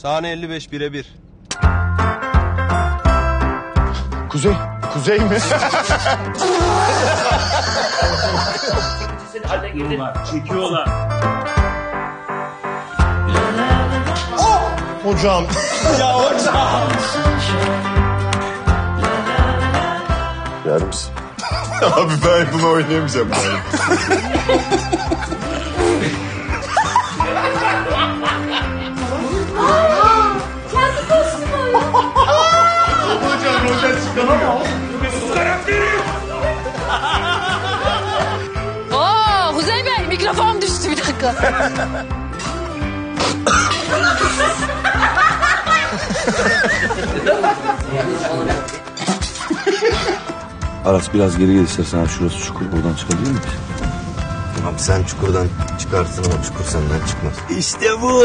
Sahne 55 birebir. Kuzey. Kuzey mi? Çekiyorlar. Hocam. Yer misin? Abi ben bunu oynayamayacağım. dakika. Aras biraz geri gel istersen. Şurası çukur. Buradan çıkabilir miyiz? Abi sen çukurdan çıkarsın ama çukur senden çıkmaz. İşte bu.